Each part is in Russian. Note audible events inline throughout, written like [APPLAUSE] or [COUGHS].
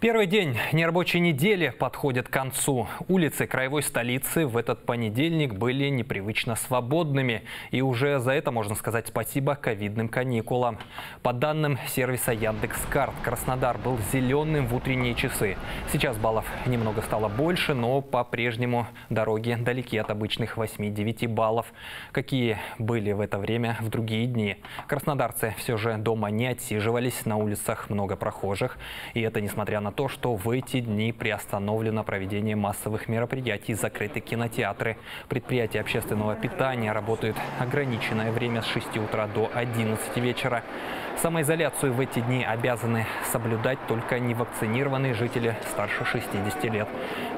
Первый день нерабочей недели подходит к концу. Улицы краевой столицы в этот понедельник были непривычно свободными. И уже за это можно сказать спасибо ковидным каникулам. По данным сервиса Яндекс.Карт, Краснодар был зеленым в утренние часы. Сейчас баллов немного стало больше, но по-прежнему дороги далеки от обычных 8-9 баллов, какие были в это время в другие дни. Краснодарцы все же дома не отсиживались, на улицах много прохожих. И это несмотря на на то, что в эти дни приостановлено проведение массовых мероприятий, закрыты кинотеатры. Предприятия общественного питания работают ограниченное время с 6 утра до 11 вечера. Самоизоляцию в эти дни обязаны соблюдать только невакцинированные жители старше 60 лет.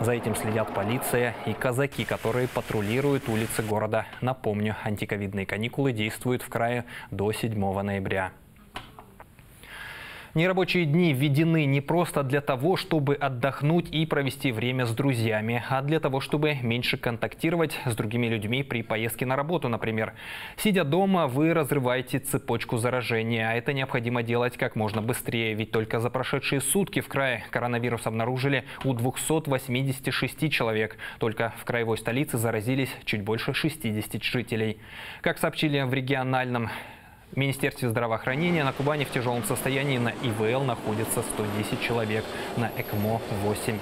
За этим следят полиция и казаки, которые патрулируют улицы города. Напомню, антиковидные каникулы действуют в крае до 7 ноября. Нерабочие дни введены не просто для того, чтобы отдохнуть и провести время с друзьями, а для того, чтобы меньше контактировать с другими людьми при поездке на работу, например. Сидя дома, вы разрываете цепочку заражения, а это необходимо делать как можно быстрее, ведь только за прошедшие сутки в крае коронавирус обнаружили у 286 человек. Только в краевой столице заразились чуть больше 60 жителей. Как сообщили в региональном в Министерстве здравоохранения на Кубани в тяжелом состоянии на ИВЛ находится 110 человек, на ЭКМО 8.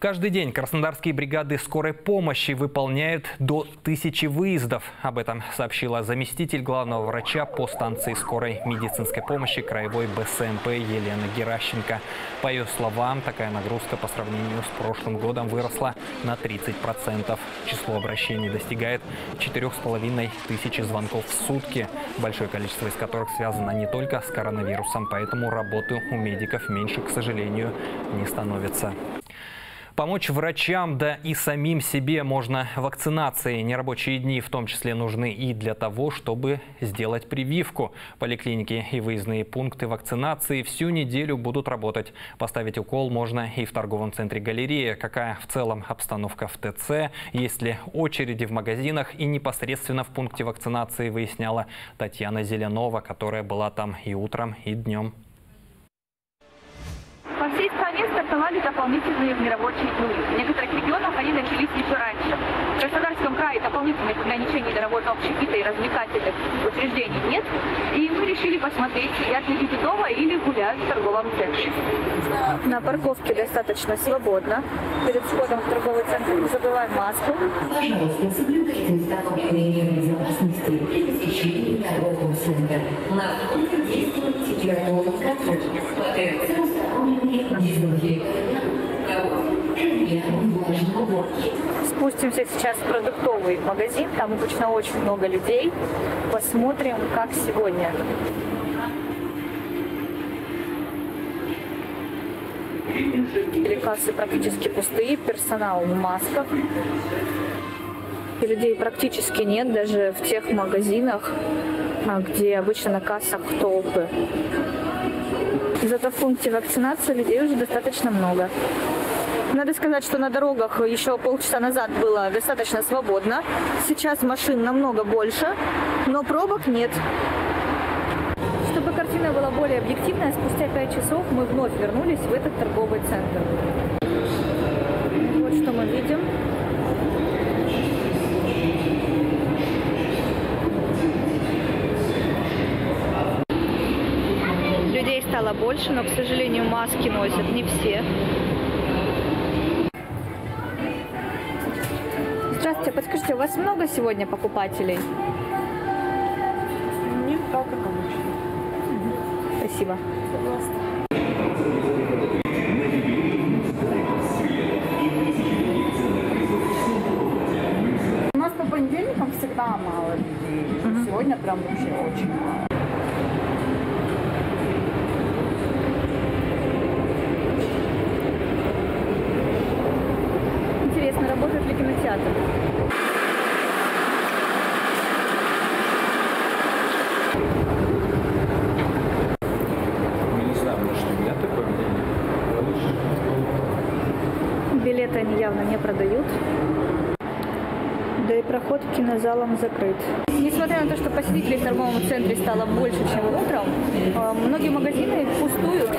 Каждый день краснодарские бригады скорой помощи выполняют до тысячи выездов. Об этом сообщила заместитель главного врача по станции скорой медицинской помощи краевой БСМП Елена Геращенко. По ее словам, такая нагрузка по сравнению с прошлым годом выросла на 30%. Число обращений достигает 4,5 тысячи звонков в сутки, большое количество из которых связано не только с коронавирусом, поэтому работы у медиков меньше, к сожалению, не становится. Помочь врачам, да и самим себе можно вакцинацией. Нерабочие дни в том числе нужны и для того, чтобы сделать прививку. Поликлиники и выездные пункты вакцинации всю неделю будут работать. Поставить укол можно и в торговом центре галерея. Какая в целом обстановка в ТЦ, есть ли очереди в магазинах и непосредственно в пункте вакцинации выясняла Татьяна Зеленова, которая была там и утром, и днем. По всей стране стартовали дополнительные нерабочие дни. В некоторых регионах они начались еще раньше. В Краснодарском крае дополнительных ограничений для работы общепита и развлекательных учреждений нет. И мы решили посмотреть, сидят люди дома или гуляют в торговом центре. На парковке достаточно свободно. Перед входом в торговый центр не забываем маску. Пожалуйста, соблюдайте установленные меры безопасности при посещении торгового центра. На входе действует температурный контроль. По Спустимся сейчас в продуктовый магазин. Там обычно очень много людей. Посмотрим, как сегодня. Кассы практически пустые, персонал в масках. Людей практически нет, даже в тех магазинах, а, где обычно на кассах толпы. Зато в пункте вакцинации людей уже достаточно много. Надо сказать, что на дорогах еще полчаса назад было достаточно свободно. Сейчас машин намного больше, но пробок нет. Чтобы картина была более объективная, спустя 5 часов мы вновь вернулись в этот торговый центр. Вот что мы видим. стало больше, но, к сожалению, маски носят не все. Подскажите, у вас много сегодня покупателей? Нет, так как обычно. Спасибо. У нас по понедельникам всегда мало людей. Угу. Сегодня прям вообще очень мало. явно не продают. Да и проход к кинозалам закрыт. Несмотря на то, что посетителей в торговом центре стало больше, чем утром, э, многие магазины пустуют.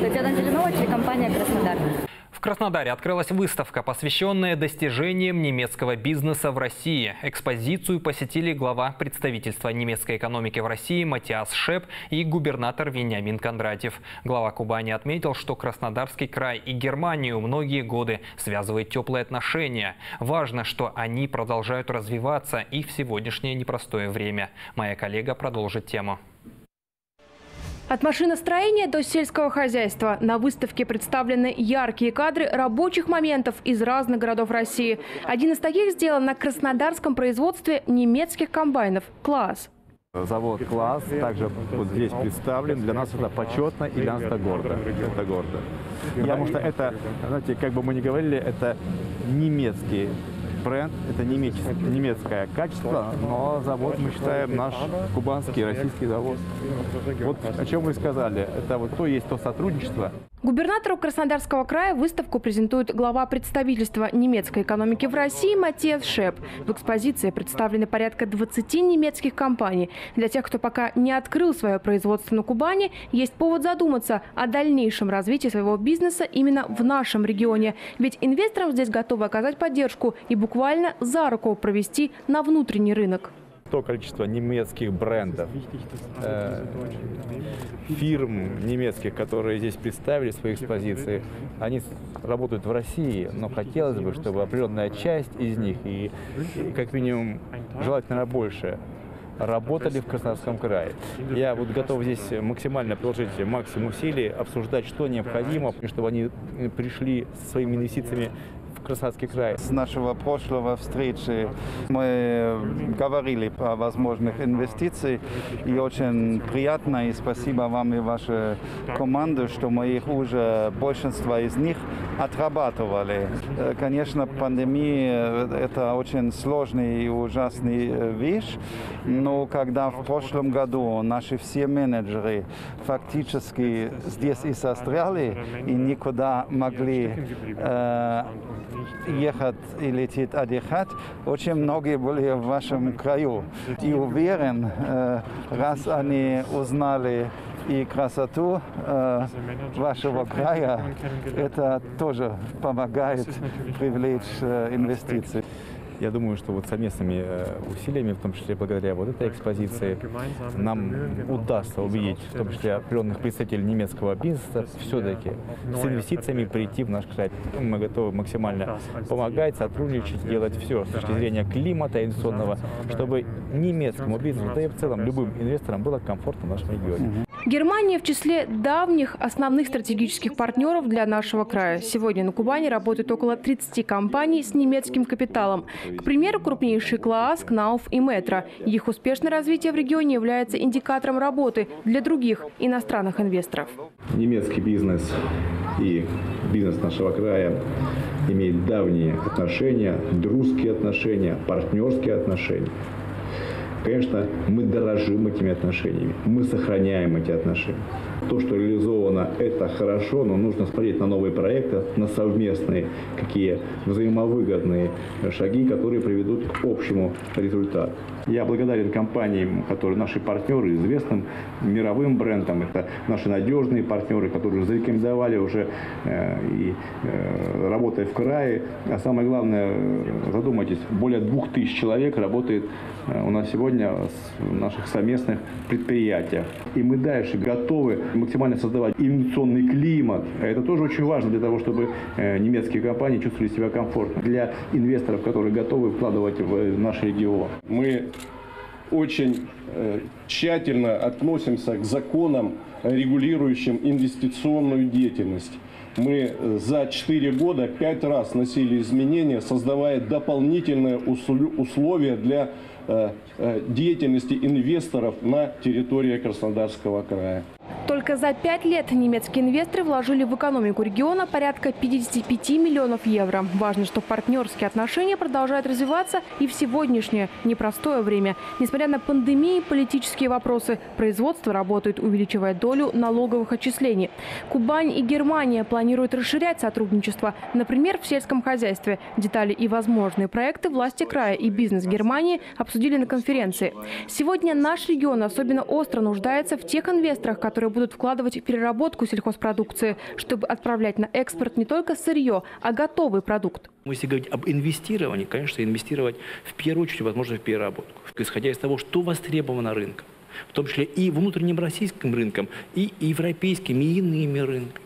Татьяна Зеленова, телекомпания «Краснодар». Краснодаре открылась выставка, посвященная достижениям немецкого бизнеса в России. Экспозицию посетили глава представительства немецкой экономики в России Матиас Шеп и губернатор Вениамин Кондратьев. Глава Кубани отметил, что Краснодарский край и Германию многие годы связывают теплые отношения. Важно, что они продолжают развиваться и в сегодняшнее непростое время. Моя коллега продолжит тему. От машиностроения до сельского хозяйства на выставке представлены яркие кадры рабочих моментов из разных городов России. Один из таких сделан на краснодарском производстве немецких комбайнов «Класс». Завод «Класс» также вот здесь представлен. Для нас это почетно и для нас это гордо. Это гордо. Потому что это, знаете, как бы мы ни говорили, это немецкий бренд, это немецкое, немецкое качество, но завод мы считаем наш кубанский, российский завод. Вот о чем вы сказали, это вот то есть то сотрудничество. Губернатору Краснодарского края выставку презентует глава представительства немецкой экономики в России Матиас Шеп. В экспозиции представлены порядка 20 немецких компаний. Для тех, кто пока не открыл свое производство на Кубани, есть повод задуматься о дальнейшем развитии своего бизнеса именно в нашем регионе. Ведь инвесторам здесь готовы оказать поддержку и буквально за руку провести на внутренний рынок то количество немецких брендов, э, фирм немецких, которые здесь представили свои экспозиции, они работают в России, но хотелось бы, чтобы определенная часть из них, и, как минимум желательно больше, работали в Краснодарском крае. Я вот готов здесь максимально приложить максимум усилий, обсуждать, что необходимо, чтобы они пришли со своими инвестициями Краснодарский край. С нашего прошлого встречи мы говорили о возможных инвестициях. И очень приятно, и спасибо вам и вашей команде, что мы их уже, большинство из них отрабатывали. Конечно, пандемия – это очень сложный и ужасный вещь, но когда в прошлом году наши все менеджеры фактически здесь и застряли, и никуда могли э, ехать и лететь отдыхать, очень многие были в вашем краю. И уверен, э, раз они узнали и красоту э, вашего края, это тоже помогает привлечь э, инвестиции. Я думаю, что вот совместными э, усилиями, в том числе благодаря вот этой экспозиции, нам удастся увидеть, в том числе определенных представителей немецкого бизнеса, все-таки с инвестициями прийти в наш край. Мы готовы максимально помогать, сотрудничать, делать все с точки зрения климата инвестиционного, чтобы немецкому бизнесу, да и в целом любым инвесторам было комфортно в нашем регионе. Германия в числе давних основных стратегических партнеров для нашего края. Сегодня на Кубани работает около 30 компаний с немецким капиталом. К примеру, крупнейшие Клаас, Кнауф и Метро. Их успешное развитие в регионе является индикатором работы для других иностранных инвесторов. Немецкий бизнес и бизнес нашего края имеют давние отношения, дружеские отношения, партнерские отношения. Конечно, мы дорожим этими отношениями, мы сохраняем эти отношения. То, что реализовано, это хорошо, но нужно смотреть на новые проекты, на совместные, какие взаимовыгодные шаги, которые приведут к общему результату. Я благодарен компаниям, которые наши партнеры, известным мировым брендам. Это наши надежные партнеры, которые зарекомендовали уже э, и э, работая в крае. А самое главное, задумайтесь, более двух тысяч человек работает э, у нас сегодня в наших совместных предприятиях. И мы дальше готовы максимально создавать инвестиционный климат. А это тоже очень важно для того, чтобы э, немецкие компании чувствовали себя комфортно. Для инвесторов, которые готовы вкладывать в наш регион. Мы очень э, тщательно относимся к законам, регулирующим инвестиционную деятельность. Мы э, за 4 года 5 раз носили изменения, создавая дополнительные условия для деятельности инвесторов на территории Краснодарского края. Только за пять лет немецкие инвесторы вложили в экономику региона порядка 55 миллионов евро. Важно, что партнерские отношения продолжают развиваться и в сегодняшнее непростое время. Несмотря на пандемию и политические вопросы, производство работает, увеличивая долю налоговых отчислений. Кубань и Германия планируют расширять сотрудничество, например, в сельском хозяйстве. Детали и возможные проекты власти края и бизнес Германии обсудили на конференции. Сегодня наш регион особенно остро нуждается в тех инвесторах, которые будут вкладывать в переработку сельхозпродукции, чтобы отправлять на экспорт не только сырье, а готовый продукт. Если говорить об инвестировании, конечно, инвестировать в первую очередь, возможно, в переработку, исходя из того, что востребовано рынком, в том числе и внутренним российским рынком, и европейскими, и иными рынками.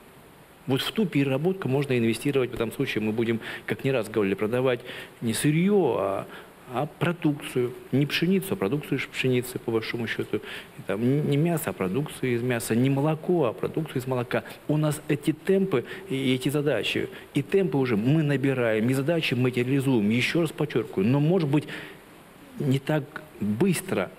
Вот в ту переработку можно инвестировать. В этом случае мы будем, как не раз говорили, продавать не сырье, а, а продукцию. Не пшеницу, а продукцию из пшеницы, по большому счету. И там, не мясо, а продукцию из мяса. Не молоко, а продукцию из молока. У нас эти темпы и эти задачи. И темпы уже мы набираем, и задачи мы реализуем. Еще раз подчеркиваю, но может быть не так быстро,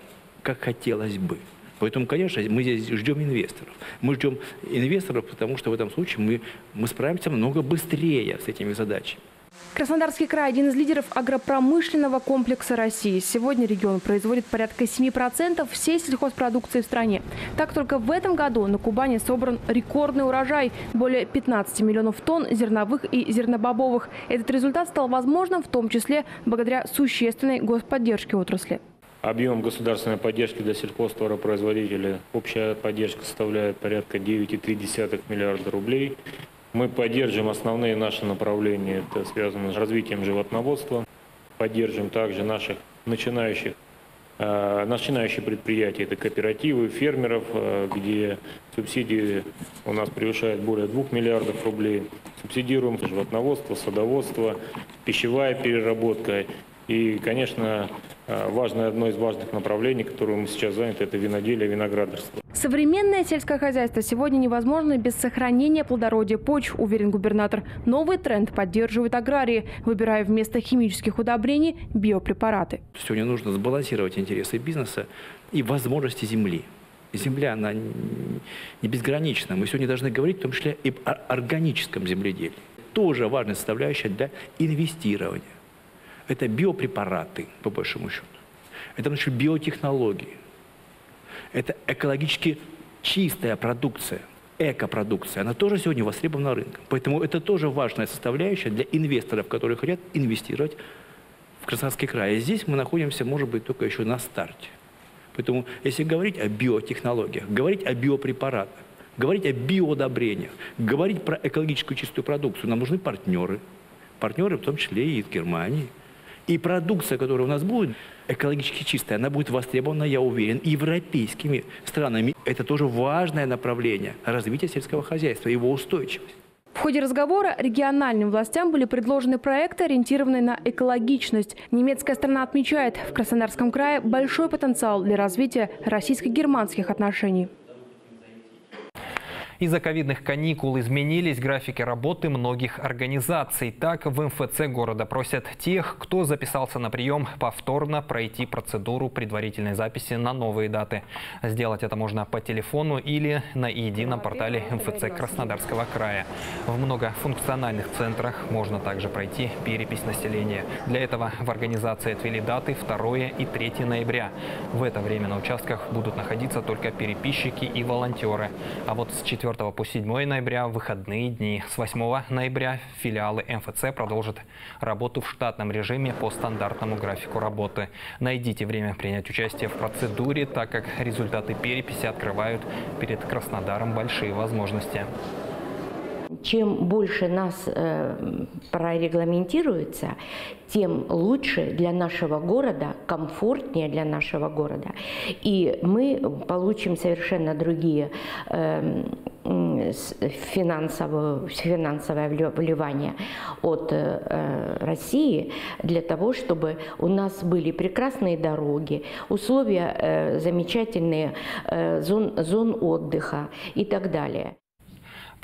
как хотелось бы. Поэтому, конечно, мы здесь ждем инвесторов. Мы ждем инвесторов, потому что в этом случае мы, мы справимся много быстрее с этими задачами. Краснодарский край – один из лидеров агропромышленного комплекса России. Сегодня регион производит порядка 7% всей сельхозпродукции в стране. Так, только в этом году на Кубани собран рекордный урожай – более 15 миллионов тонн зерновых и зернобобовых. Этот результат стал возможным в том числе благодаря существенной господдержке отрасли. Объем государственной поддержки для сельхозтоваропроизводителей, общая поддержка составляет порядка 9,3 миллиарда рублей. Мы поддержим основные наши направления, это связано с развитием животноводства. Поддержим также наших начинающих э, начинающие предприятия, это кооперативы, фермеров, э, где субсидии у нас превышают более 2 миллиардов рублей. Субсидируем животноводство, садоводство, пищевая переработка и, конечно, э, важное, одно из важных направлений, которым мы сейчас заняты, это виноделие, виноградарство. Современное сельское хозяйство сегодня невозможно без сохранения плодородия почв, уверен губернатор. Новый тренд поддерживает аграрии, выбирая вместо химических удобрений биопрепараты. Сегодня нужно сбалансировать интересы бизнеса и возможности земли. Земля, она не безгранична. Мы сегодня должны говорить в том числе и о органическом земледелии. Тоже важная составляющая для инвестирования. Это биопрепараты, по большому счету. Это значит биотехнологии. Это экологически чистая продукция, экопродукция. Она тоже сегодня востребована рынком. Поэтому это тоже важная составляющая для инвесторов, которые хотят инвестировать в Краснодарский край. И здесь мы находимся, может быть, только еще на старте. Поэтому, если говорить о биотехнологиях, говорить о биопрепаратах, говорить о биоудобрениях, говорить про экологическую чистую продукцию, нам нужны партнеры. Партнеры в том числе и из Германии – и продукция, которая у нас будет, экологически чистая, она будет востребована, я уверен, европейскими странами. Это тоже важное направление развития сельского хозяйства, его устойчивость. В ходе разговора региональным властям были предложены проекты, ориентированные на экологичность. Немецкая страна отмечает, в Краснодарском крае большой потенциал для развития российско-германских отношений. Из-за ковидных каникул изменились графики работы многих организаций. Так, в МФЦ города просят тех, кто записался на прием, повторно пройти процедуру предварительной записи на новые даты. Сделать это можно по телефону или на едином портале МФЦ Краснодарского края. В многофункциональных центрах можно также пройти перепись населения. Для этого в организации отвели даты 2 и 3 ноября. В это время на участках будут находиться только переписчики и волонтеры. А вот с 4 4 по 7 ноября выходные дни. С 8 ноября филиалы МФЦ продолжат работу в штатном режиме по стандартному графику работы. Найдите время принять участие в процедуре, так как результаты переписи открывают перед Краснодаром большие возможности. Чем больше нас э, прорегламентируется, тем лучше для нашего города, комфортнее для нашего города. И мы получим совершенно другие э, финансовое, финансовое вливание от э, России для того, чтобы у нас были прекрасные дороги, условия э, замечательные, э, зон, зон отдыха и так далее.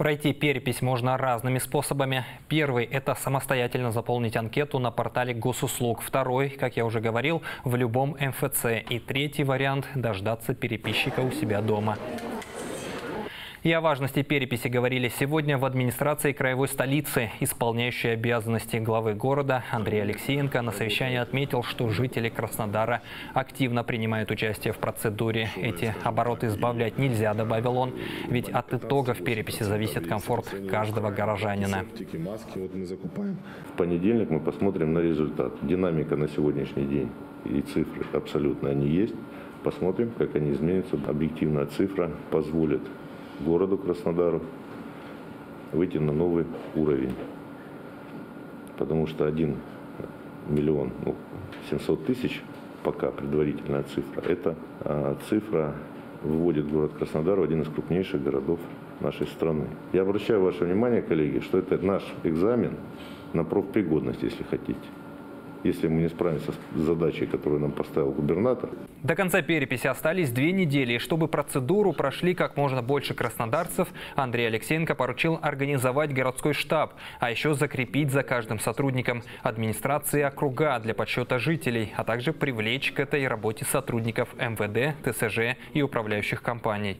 Пройти перепись можно разными способами. Первый – это самостоятельно заполнить анкету на портале госуслуг. Второй, как я уже говорил, в любом МФЦ. И третий вариант – дождаться переписчика у себя дома. И о важности переписи говорили сегодня в администрации краевой столицы. Исполняющий обязанности главы города Андрей Алексеенко на совещании отметил, что жители Краснодара активно принимают участие в процедуре. Эти обороты избавлять нельзя, добавил он, ведь от итогов переписи зависит комфорт каждого горожанина. В понедельник мы посмотрим на результат. Динамика на сегодняшний день и цифры абсолютно они есть. Посмотрим, как они изменятся. Объективная цифра позволит городу Краснодару выйти на новый уровень. Потому что 1 миллион ну, 700 тысяч, пока предварительная цифра, это а, цифра выводит город Краснодар в один из крупнейших городов нашей страны. Я обращаю ваше внимание, коллеги, что это наш экзамен на профпригодность, если хотите если мы не справимся с задачей, которую нам поставил губернатор. До конца переписи остались две недели. И чтобы процедуру прошли как можно больше краснодарцев, Андрей Алексеенко поручил организовать городской штаб, а еще закрепить за каждым сотрудником администрации округа для подсчета жителей, а также привлечь к этой работе сотрудников МВД, ТСЖ и управляющих компаний.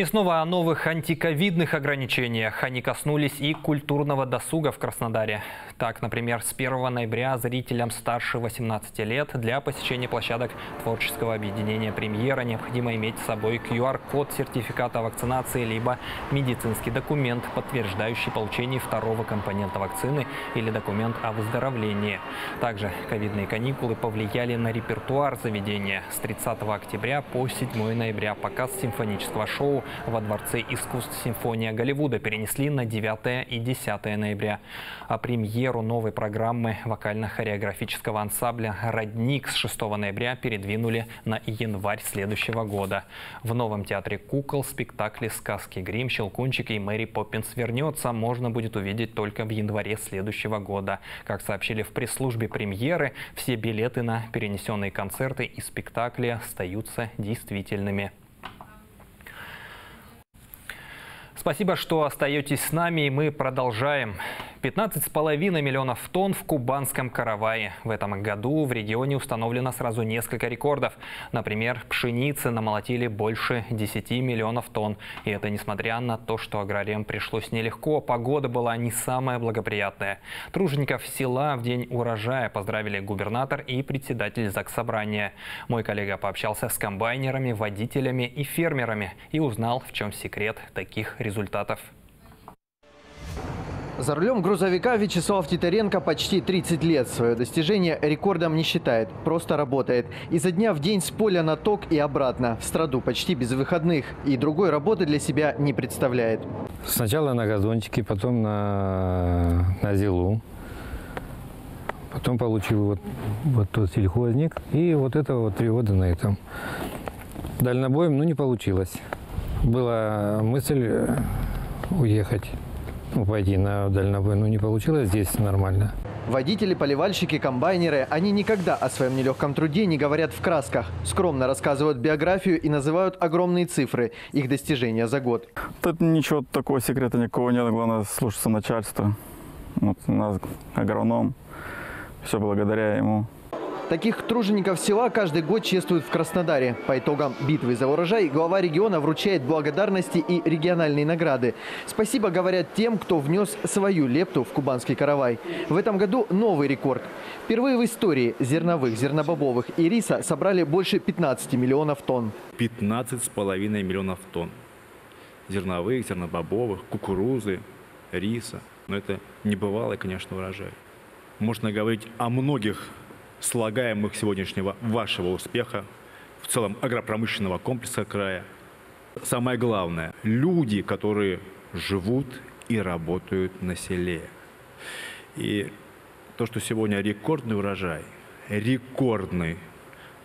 И снова о новых антиковидных ограничениях. Они коснулись и культурного досуга в Краснодаре. Так, например, с 1 ноября зрителям старше 18 лет для посещения площадок творческого объединения «Премьера» необходимо иметь с собой QR-код сертификата вакцинации либо медицинский документ, подтверждающий получение второго компонента вакцины или документ о выздоровлении. Также ковидные каникулы повлияли на репертуар заведения. С 30 октября по 7 ноября показ симфонического шоу во Дворце искусств «Симфония Голливуда» перенесли на 9 и 10 ноября. А премьеру новой программы вокально-хореографического ансамбля «Родник» с 6 ноября передвинули на январь следующего года. В новом театре кукол спектакли «Сказки Грим», «Щелкунчик» и «Мэри Поппинс вернется» можно будет увидеть только в январе следующего года. Как сообщили в пресс-службе премьеры, все билеты на перенесенные концерты и спектакли остаются действительными. Спасибо, что остаетесь с нами, и мы продолжаем. 15,5 миллионов тонн в кубанском каравае. В этом году в регионе установлено сразу несколько рекордов. Например, пшеницы намолотили больше 10 миллионов тонн. И это несмотря на то, что аграриям пришлось нелегко. Погода была не самая благоприятная. Тружеников села в день урожая поздравили губернатор и председатель Заксобрания. Мой коллега пообщался с комбайнерами, водителями и фермерами и узнал, в чем секрет таких результатов. За рулем грузовика Вячеслав Титаренко почти 30 лет. Свое достижение рекордом не считает, просто работает. Изо дня в день с поля на ток и обратно. В страду почти без выходных. И другой работы для себя не представляет. Сначала на газончике, потом на, на зилу. Потом получил вот, вот тот сельхозник. И вот это вот три года на этом. Дальнобоем, ну, не получилось. Была мысль э, уехать ну, пойти на дальнобой, но не получилось здесь нормально. Водители, поливальщики, комбайнеры, они никогда о своем нелегком труде не говорят в красках. Скромно рассказывают биографию и называют огромные цифры, их достижения за год. Тут ничего такого секрета никакого нет, главное слушаться начальства. Вот у нас агроном, все благодаря ему. Таких тружеников села каждый год чествуют в Краснодаре. По итогам битвы за урожай глава региона вручает благодарности и региональные награды. Спасибо говорят тем, кто внес свою лепту в кубанский каравай. В этом году новый рекорд. Впервые в истории зерновых, зернобобовых и риса собрали больше 15 миллионов тонн. 15,5 миллионов тонн. Зерновых, зернобобовых, кукурузы, риса. Но это небывалый, конечно, урожай. Можно говорить о многих слагаемых сегодняшнего вашего успеха, в целом агропромышленного комплекса края. Самое главное – люди, которые живут и работают на селе. И то, что сегодня рекордный урожай, рекордный,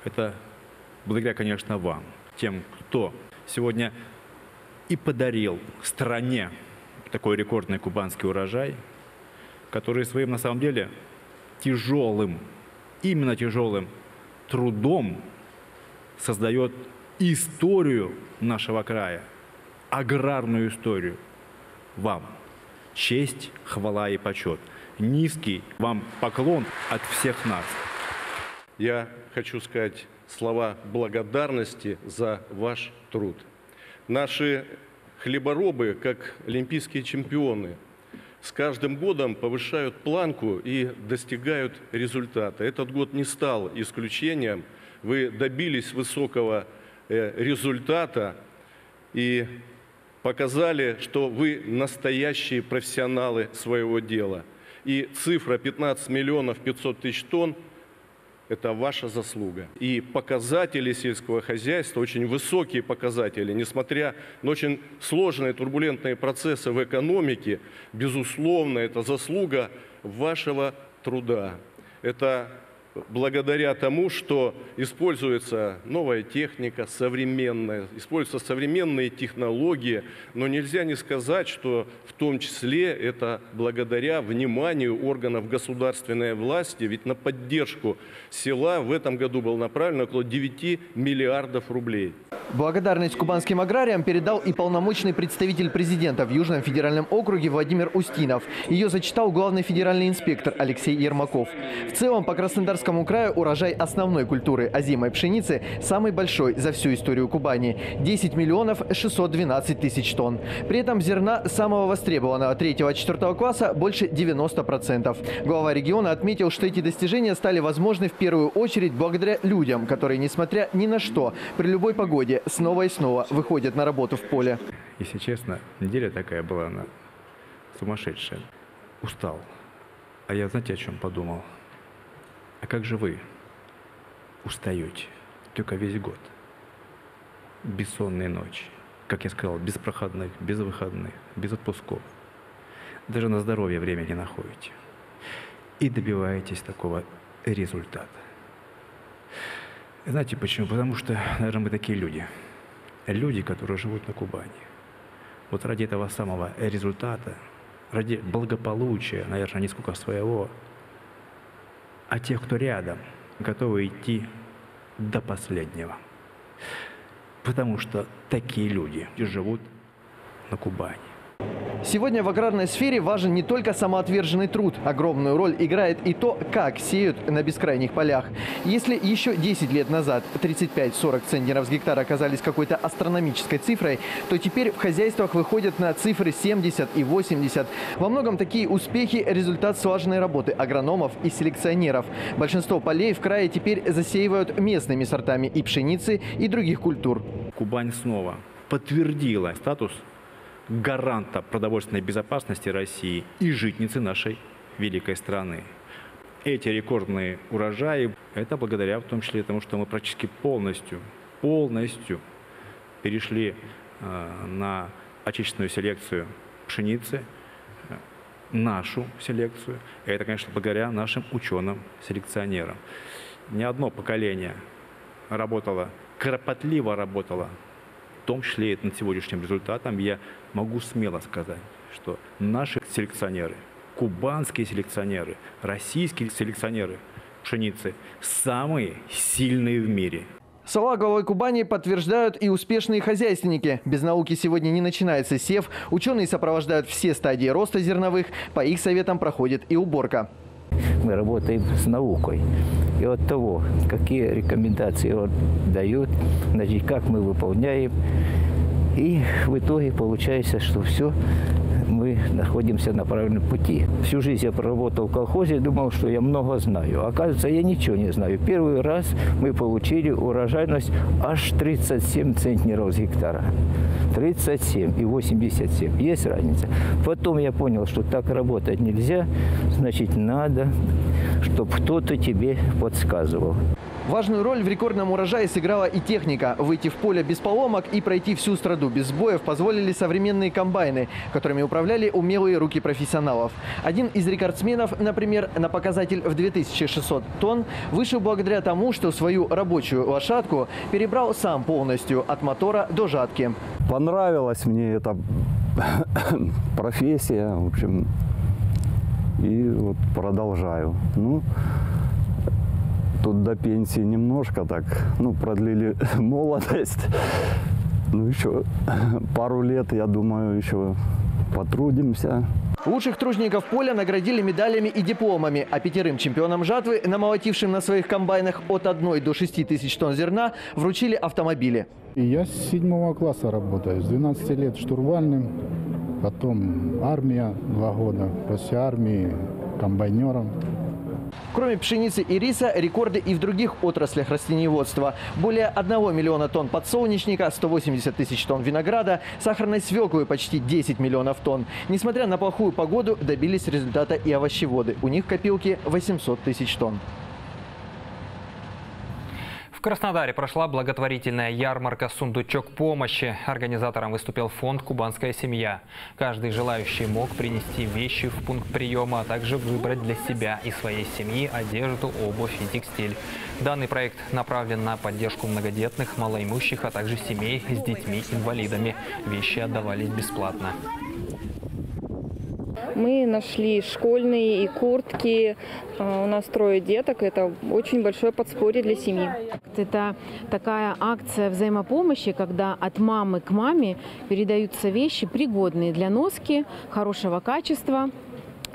это благодаря, конечно, вам, тем, кто сегодня и подарил стране такой рекордный кубанский урожай, который своим, на самом деле, тяжелым именно тяжелым трудом создает историю нашего края, аграрную историю. Вам честь, хвала и почет. Низкий вам поклон от всех нас. Я хочу сказать слова благодарности за ваш труд. Наши хлеборобы, как олимпийские чемпионы, с каждым годом повышают планку и достигают результата. Этот год не стал исключением. Вы добились высокого э, результата и показали, что вы настоящие профессионалы своего дела. И цифра 15 миллионов 500 тысяч тонн это ваша заслуга. И показатели сельского хозяйства, очень высокие показатели, несмотря на очень сложные турбулентные процессы в экономике, безусловно, это заслуга вашего труда. Это благодаря тому, что используется новая техника, современная, используются современные технологии, но нельзя не сказать, что в том числе это благодаря вниманию органов государственной власти, ведь на поддержку села в этом году было направлено около 9 миллиардов рублей. Благодарность кубанским аграриям передал и полномочный представитель президента в Южном федеральном округе Владимир Устинов. Ее зачитал главный федеральный инспектор Алексей Ермаков. В целом по Краснодарскому краю урожай основной культуры озимой пшеницы самый большой за всю историю Кубани – 10 миллионов 612 тысяч тонн. При этом зерна самого востребованного 3-4 класса больше 90%. Глава региона отметил, что эти достижения стали возможны в первую очередь благодаря людям, которые, несмотря ни на что, при любой погоде снова и снова выходят на работу в поле. Если честно, неделя такая была, она сумасшедшая. Устал. А я, знаете, о чем подумал? А как же вы устаете? Только весь год. Бессонные ночи. Как я сказал, без проходных, без выходных, без отпусков. Даже на здоровье время не находите. И добиваетесь такого результата. Знаете почему? Потому что, наверное, мы такие люди. Люди, которые живут на Кубани. Вот ради этого самого результата, ради благополучия, наверное, не сколько своего, а тех, кто рядом, готовы идти до последнего. Потому что такие люди живут на Кубани. Сегодня в аграрной сфере важен не только самоотверженный труд. Огромную роль играет и то, как сеют на бескрайних полях. Если еще 10 лет назад 35-40 центнеров с гектара оказались какой-то астрономической цифрой, то теперь в хозяйствах выходят на цифры 70 и 80. Во многом такие успехи – результат слаженной работы агрономов и селекционеров. Большинство полей в крае теперь засеивают местными сортами и пшеницы, и других культур. Кубань снова подтвердила статус гаранта продовольственной безопасности России и житницы нашей великой страны. Эти рекордные урожаи – это благодаря в том числе тому, что мы практически полностью, полностью перешли э, на отечественную селекцию пшеницы, э, нашу селекцию. И это, конечно, благодаря нашим ученым-селекционерам. Ни одно поколение работало, кропотливо работало в том числе и над сегодняшним результатом, я могу смело сказать, что наши селекционеры, кубанские селекционеры, российские селекционеры пшеницы самые сильные в мире. Слова главой Кубани подтверждают и успешные хозяйственники. Без науки сегодня не начинается сев. Ученые сопровождают все стадии роста зерновых. По их советам проходит и уборка. Мы работаем с наукой. И от того, какие рекомендации он дает, значит, как мы выполняем. И в итоге получается, что все находимся на правильном пути. Всю жизнь я проработал в колхозе, думал, что я много знаю. Оказывается, я ничего не знаю. Первый раз мы получили урожайность аж 37 центнеров с гектара. 37 и 87. Есть разница. Потом я понял, что так работать нельзя, значит, надо, чтобы кто-то тебе подсказывал. Важную роль в рекордном урожае сыграла и техника. Выйти в поле без поломок и пройти всю страду без сбоев позволили современные комбайны, которыми управляли умелые руки профессионалов. Один из рекордсменов, например, на показатель в 2600 тонн, вышел благодаря тому, что свою рабочую лошадку перебрал сам полностью от мотора до жатки. Понравилась мне эта [COUGHS] профессия, в общем, и вот продолжаю. Ну, тут до пенсии немножко так, ну, продлили [LAUGHS] молодость. Ну, еще пару лет, я думаю, еще потрудимся. Лучших тружников поля наградили медалями и дипломами, а пятерым чемпионам жатвы, намолотившим на своих комбайнах от 1 до 6 тысяч тонн зерна, вручили автомобили. Я с седьмого класса работаю, с 12 лет штурвальным, потом армия два года, после армии комбайнером. Кроме пшеницы и риса, рекорды и в других отраслях растениеводства. Более 1 миллиона тонн подсолнечника, 180 тысяч тонн винограда, сахарной свеклы почти 10 миллионов тонн. Несмотря на плохую погоду, добились результата и овощеводы. У них копилки 800 тысяч тонн. Краснодаре прошла благотворительная ярмарка «Сундучок помощи». Организатором выступил фонд «Кубанская семья». Каждый желающий мог принести вещи в пункт приема, а также выбрать для себя и своей семьи одежду, обувь и текстиль. Данный проект направлен на поддержку многодетных, малоимущих, а также семей с детьми-инвалидами. Вещи отдавались бесплатно. Мы нашли школьные и куртки. А, у нас трое деток. Это очень большое подспорье для семьи. Это такая акция взаимопомощи, когда от мамы к маме передаются вещи, пригодные для носки, хорошего качества,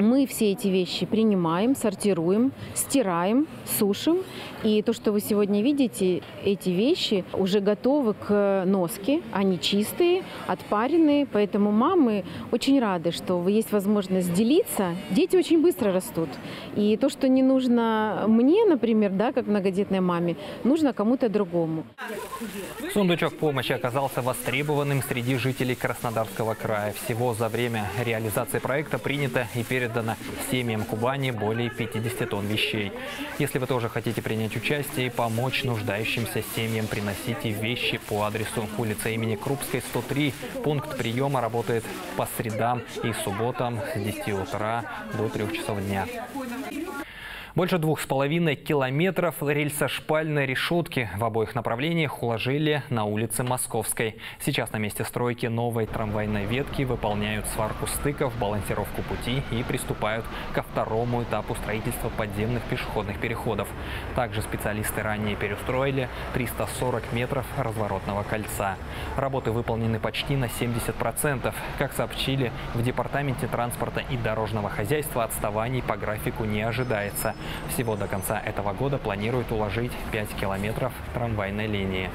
мы все эти вещи принимаем, сортируем, стираем, сушим. И то, что вы сегодня видите, эти вещи уже готовы к носке. Они чистые, отпаренные. Поэтому мамы очень рады, что есть возможность делиться. Дети очень быстро растут. И то, что не нужно мне, например, да, как многодетной маме, нужно кому-то другому. Сундучок помощи оказался востребованным среди жителей Краснодарского края. Всего за время реализации проекта принято и передано семьям Кубани более 50 тонн вещей. Если вы тоже хотите принять участие и помочь нуждающимся семьям, приносите вещи по адресу улица имени Крупской, 103. Пункт приема работает по средам и субботам с 10 утра до 3 часов дня. Больше двух с половиной километров рельсошпальной решетки в обоих направлениях уложили на улице Московской. Сейчас на месте стройки новой трамвайной ветки выполняют сварку стыков, балансировку пути и приступают ко второму этапу строительства подземных пешеходных переходов. Также специалисты ранее переустроили 340 метров разворотного кольца. Работы выполнены почти на 70%. Как сообщили в Департаменте транспорта и дорожного хозяйства, отставаний по графику не ожидается. Всего до конца этого года планируют уложить 5 километров трамвайной линии.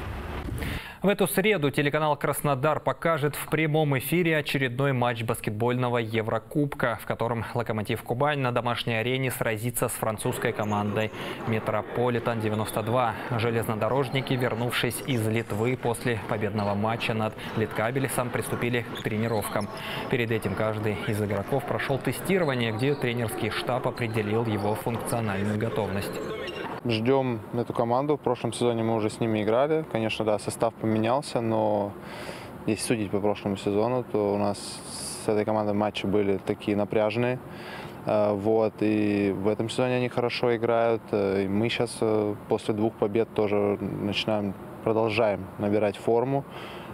В эту среду телеканал «Краснодар» покажет в прямом эфире очередной матч баскетбольного Еврокубка, в котором «Локомотив Кубань» на домашней арене сразится с французской командой «Метрополитан-92». Железнодорожники, вернувшись из Литвы после победного матча над Литкабелесом, приступили к тренировкам. Перед этим каждый из игроков прошел тестирование, где тренерский штаб определил его функциональную готовность. Ждем эту команду. В прошлом сезоне мы уже с ними играли. Конечно, да, состав поменялся, но если судить по прошлому сезону, то у нас с этой командой матчи были такие напряженные. Э, вот, и в этом сезоне они хорошо играют. Э, и мы сейчас э, после двух побед тоже начинаем, продолжаем набирать форму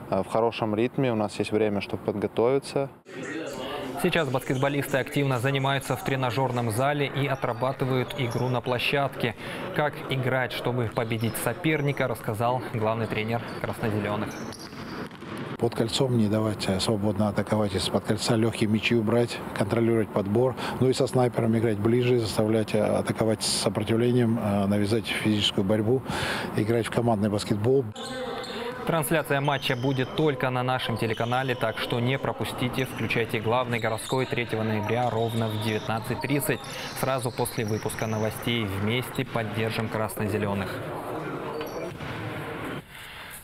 в хорошем ритме. У нас есть время, чтобы подготовиться. Сейчас баскетболисты активно занимаются в тренажерном зале и отрабатывают игру на площадке. Как играть, чтобы победить соперника, рассказал главный тренер краснозеленых. Под кольцом не давать свободно атаковать из-под кольца, легкие мячи убрать, контролировать подбор. Ну и со снайпером играть ближе, заставлять атаковать с сопротивлением, э, навязать физическую борьбу, играть в командный баскетбол. Трансляция матча будет только на нашем телеканале, так что не пропустите. Включайте главный городской 3 ноября ровно в 19.30, сразу после выпуска новостей. Вместе поддержим красно-зеленых.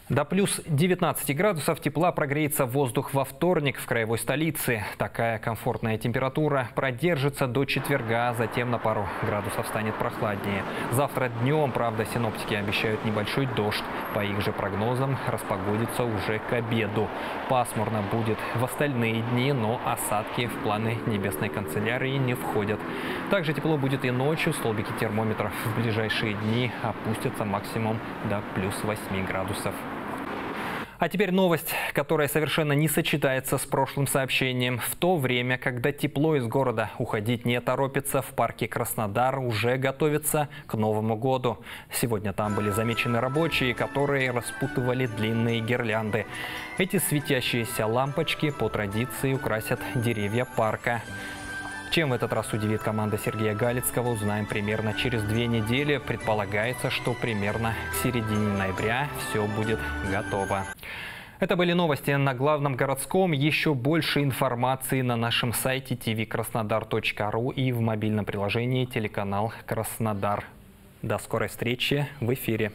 До плюс 19 градусов тепла прогреется воздух во вторник в краевой столице. Такая комфортная температура продержится до четверга, затем на пару градусов станет прохладнее. Завтра днем, правда, синоптики обещают небольшой дождь. По их же прогнозам, распогодится уже к обеду. Пасмурно будет в остальные дни, но осадки в планы небесной канцелярии не входят. Также тепло будет и ночью. Столбики термометров в ближайшие дни опустятся максимум до плюс 8 градусов. А теперь новость, которая совершенно не сочетается с прошлым сообщением. В то время, когда тепло из города уходить не торопится, в парке Краснодар уже готовится к Новому году. Сегодня там были замечены рабочие, которые распутывали длинные гирлянды. Эти светящиеся лампочки по традиции украсят деревья парка. Чем в этот раз удивит команда Сергея Галицкого, узнаем примерно через две недели. Предполагается, что примерно к середине ноября все будет готово. Это были новости на главном городском. Еще больше информации на нашем сайте tvkrasnodar.ru и в мобильном приложении телеканал Краснодар. До скорой встречи в эфире.